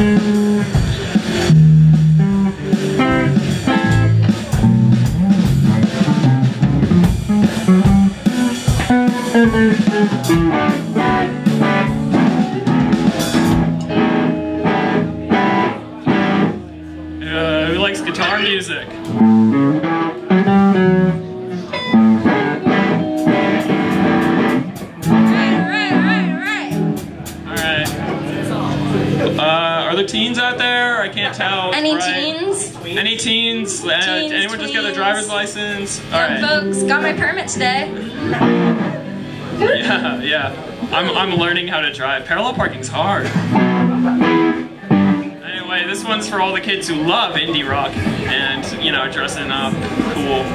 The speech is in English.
Uh, who likes guitar music? Are there teens out there? I can't tell. Any right? teens? Any teens? Uh, Teens, anyone just got their driver's license? Young Alright. folks, got my permit today. Yeah, yeah. I'm, I'm learning how to drive. Parallel parking's hard. Anyway, this one's for all the kids who love indie rock and, you know, dressing up cool.